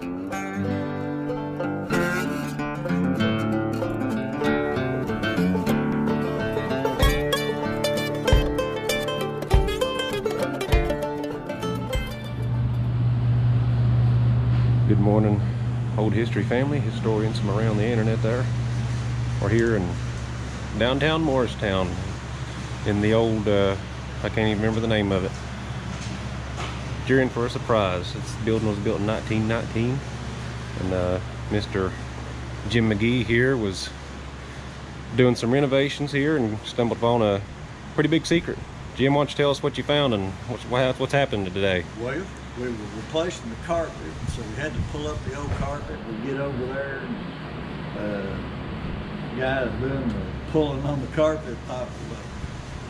Good morning, old history family, historians from around the internet there. We're here in downtown Morristown in the old, uh, I can't even remember the name of it. You're in for a surprise. This building was built in 1919 and uh, Mr. Jim McGhee here was doing some renovations here and stumbled upon a pretty big secret. Jim, why don't you tell us what you found and what's, what's happening today? Well, we were replacing the carpet, so we had to pull up the old carpet. We get over there, and uh, doing the pulling on the carpet thought well,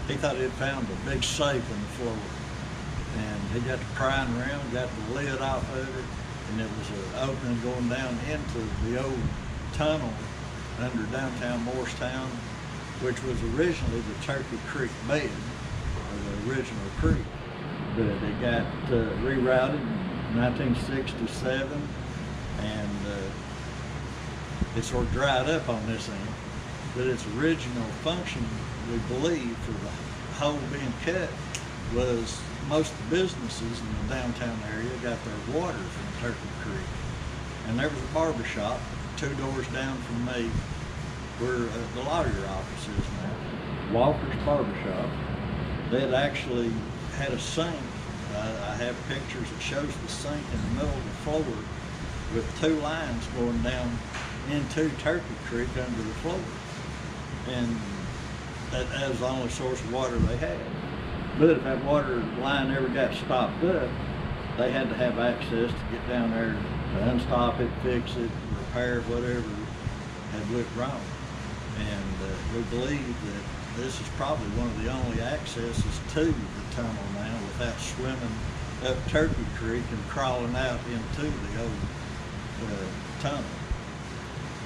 he thought he'd found a big safe in the floor, and he got to prying around, got the lid off of it, and it was an opening going down into the old tunnel under downtown Morristown, which was originally the Turkey Creek bed, or the original creek but it got uh, rerouted in 1967 and uh, it sort of dried up on this end. But its original function, we believe, for the hole being cut was most of the businesses in the downtown area got their water from Turkey Creek. And there was a barber shop two doors down from me where uh, the lawyer office is now. Walker's Barber Shop. They had actually had a sink. Uh, I have pictures that shows the sink in the middle of the floor with two lines going down into Turkey Creek under the floor. And that, that was the only source of water they had. But if that water line ever got stopped up, they had to have access to get down there to unstop it, fix it, repair whatever had went wrong. And uh, we believe that this is probably one of the only accesses to the tunnel now without swimming up Turkey Creek and crawling out into the old uh, tunnel.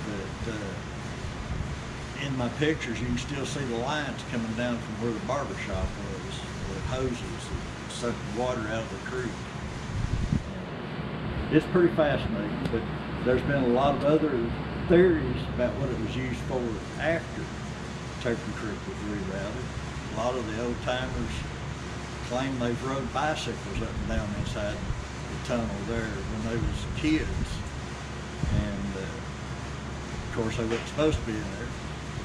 But uh, in my pictures, you can still see the lines coming down from where the barber shop was, with hoses that sucked water out of the creek. It's pretty fascinating, but there's been a lot of other theories about what it was used for after Turkey Creek was rerouted. A lot of the old timers claim they've rode bicycles up and down inside the tunnel there when they was kids. And uh, of course they weren't supposed to be in there.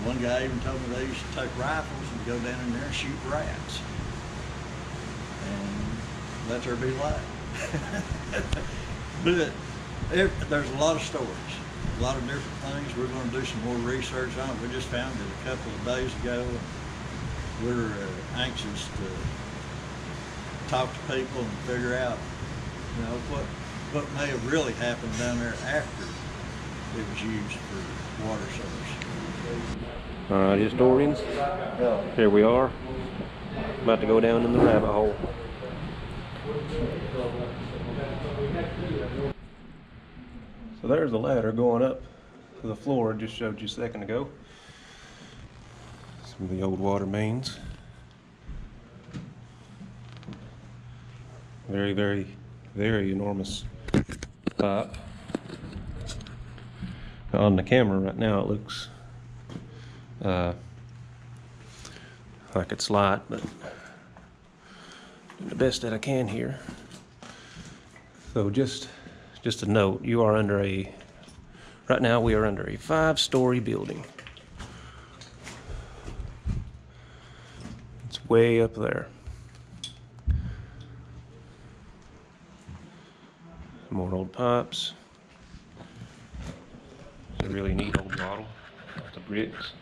One guy even told me they used to take rifles and go down in there and shoot rats. And let there be light. but there's a lot of stories a lot of different things. We're going to do some more research on it. We just found it a couple of days ago. We're uh, anxious to talk to people and figure out, you know, what what may have really happened down there after it was used for water source. All right, historians, here we are, about to go down in the rabbit hole. So there's the ladder going up to the floor I just showed you a second ago. Some of the old water mains. Very, very, very enormous pipe. On the camera right now it looks uh, like it's light, but doing the best that I can here. So just just a note, you are under a, right now we are under a five-story building. It's way up there. More old pipes. It's a really neat old model of bricks.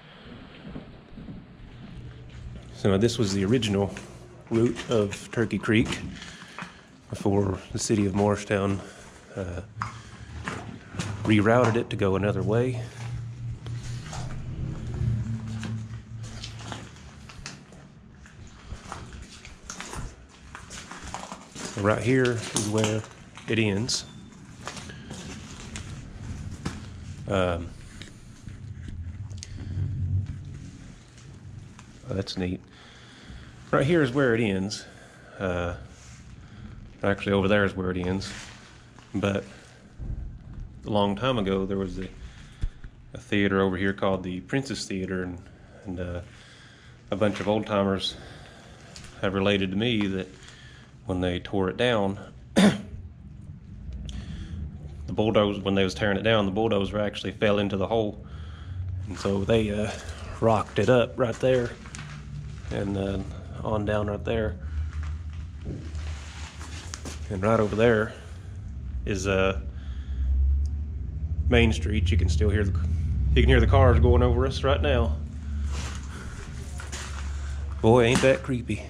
So this was the original route of Turkey Creek before the city of Morristown uh, rerouted it to go another way. right here is where it ends. Um, oh, that's neat. Right here is where it ends. Uh, actually, over there is where it ends. But a long time ago, there was a, a theater over here called the Princess Theater, and, and uh, a bunch of old timers have related to me that when they tore it down, the bulldozer when they was tearing it down, the bulldozer actually fell into the hole, and so they uh, rocked it up right there, and uh, on down right there, and right over there is uh, Main Street. You can still hear the you can hear the cars going over us right now. Boy, ain't that creepy.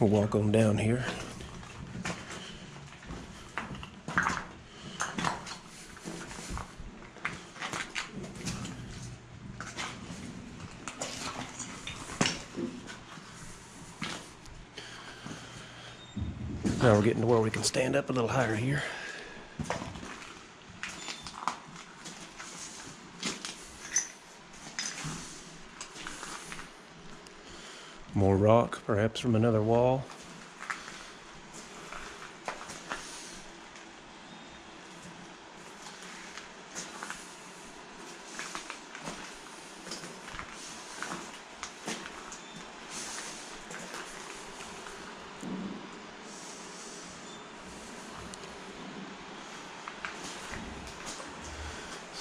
We'll walk on down here. Now we're getting to where we can stand up a little higher here. More rock, perhaps from another wall.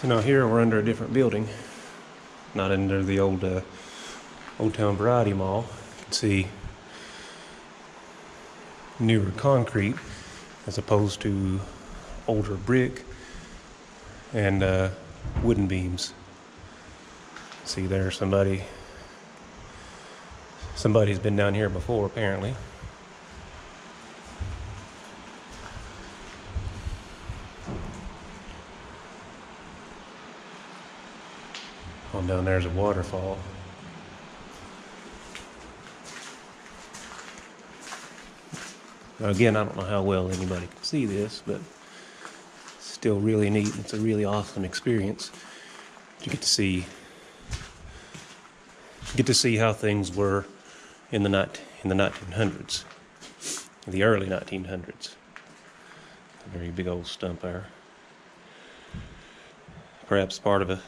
So now here we're under a different building, not under the old uh, Old Town Variety Mall. You can see newer concrete as opposed to older brick and uh, wooden beams. See there, somebody somebody's been down here before apparently. On down there's a waterfall. Again, I don't know how well anybody can see this, but still really neat. It's a really awesome experience. You get to see get to see how things were in the night in the 1900s, in the early 1900s. A very big old stump there. Perhaps part of a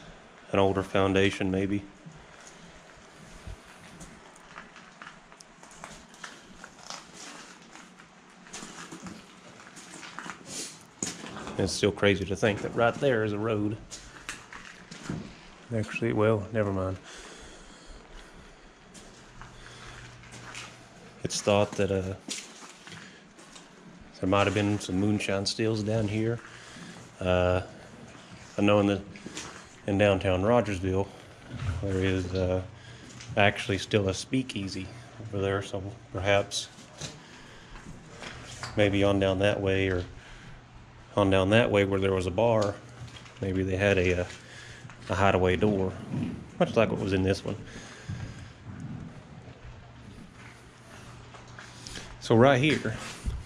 an older foundation, maybe. It's still crazy to think that right there is a road. Actually, well, never mind. It's thought that uh, there might have been some moonshine stills down here. Uh, I know in the in downtown Rogersville there is uh, actually still a speakeasy over there, so perhaps maybe on down that way or on down that way where there was a bar, maybe they had a, a, a hideaway door, much like what was in this one. So right here,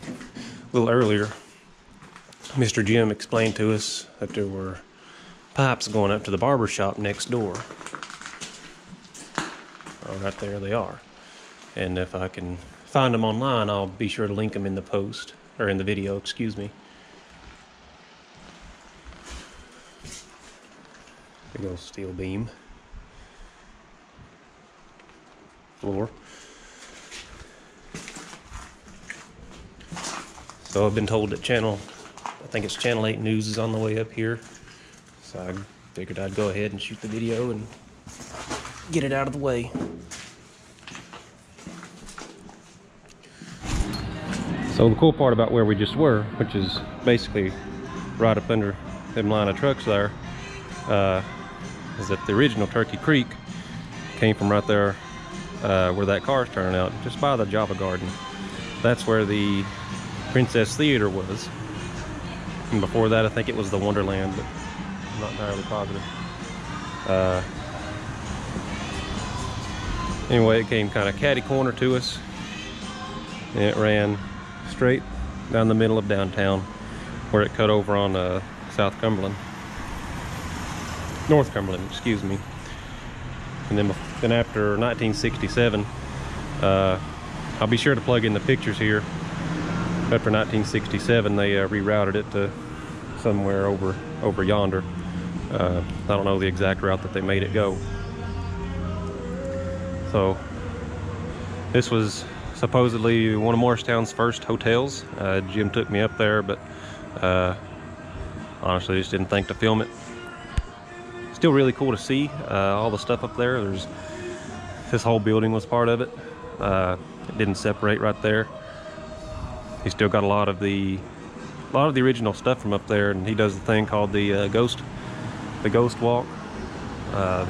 a little earlier, Mr. Jim explained to us that there were pipes going up to the barber shop next door. Oh, right there they are. And if I can find them online, I'll be sure to link them in the post or in the video, excuse me. Big old steel beam. Floor. So I've been told that channel, I think it's Channel 8 News is on the way up here. So I figured I'd go ahead and shoot the video and get it out of the way. So the cool part about where we just were, which is basically right up under them line of trucks there, uh, is that the original Turkey Creek came from right there uh, where that car's turning out, just by the Java Garden. That's where the Princess Theater was. And before that, I think it was the Wonderland, but not entirely positive. Uh, anyway, it came kind of catty corner to us, and it ran straight down the middle of downtown, where it cut over on uh, South Cumberland, North Cumberland, excuse me. And then, then after 1967, uh, I'll be sure to plug in the pictures here. After 1967, they uh, rerouted it to somewhere over over yonder. Uh, I don't know the exact route that they made it go. So this was supposedly one of Morristown's first hotels. Uh, Jim took me up there, but uh, honestly, just didn't think to film it. Still really cool to see uh, all the stuff up there. There's this whole building was part of it. Uh, it didn't separate right there. He still got a lot of the a lot of the original stuff from up there, and he does the thing called the uh, ghost the ghost walk. Uh,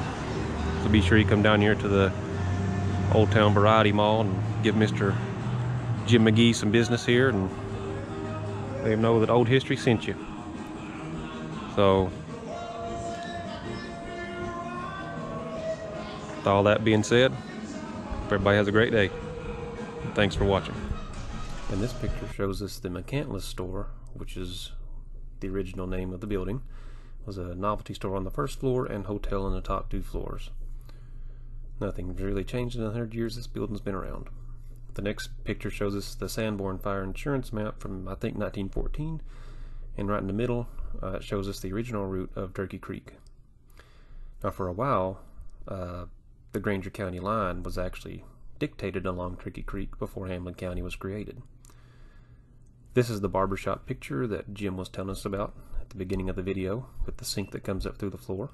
so be sure you come down here to the Old Town Variety Mall and give Mr. Jim McGhee some business here and let him know that Old History sent you. So, with all that being said, everybody has a great day. Thanks for watching. And this picture shows us the McCandless store, which is the original name of the building. Was a novelty store on the first floor and hotel on the top two floors. Nothing's really changed in a hundred years this building's been around. The next picture shows us the Sanborn Fire Insurance map from I think 1914, and right in the middle uh, it shows us the original route of Turkey Creek. Now, for a while, uh, the Grainger County line was actually dictated along Turkey Creek before Hamblen County was created. This is the barbershop picture that Jim was telling us about the beginning of the video with the sink that comes up through the floor.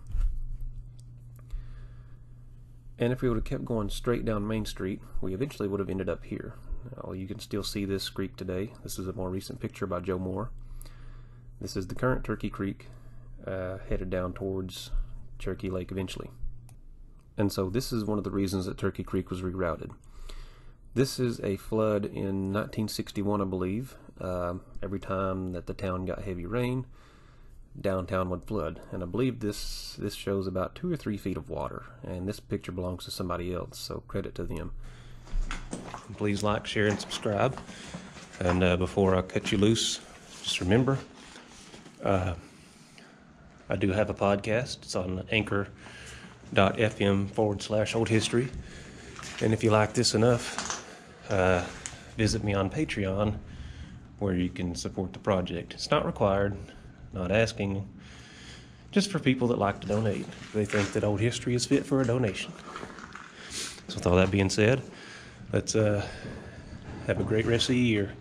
And if we would have kept going straight down Main Street, we eventually would have ended up here. Now, you can still see this creek today. This is a more recent picture by Joe Moore. This is the current Turkey Creek, uh, headed down towards Cherokee Lake eventually. And so this is one of the reasons that Turkey Creek was rerouted. This is a flood in 1961, I believe. Uh, every time that the town got heavy rain, downtown would flood. And I believe this this shows about two or three feet of water. And this picture belongs to somebody else, so credit to them. Please like, share, and subscribe. And uh, before I cut you loose, just remember, uh, I do have a podcast. It's on anchor.fm forward slash old history. And if you like this enough, uh, visit me on Patreon where you can support the project. It's not required, not asking, just for people that like to donate. They think that old history is fit for a donation. So, with all that being said, let's uh, have a great rest of the year.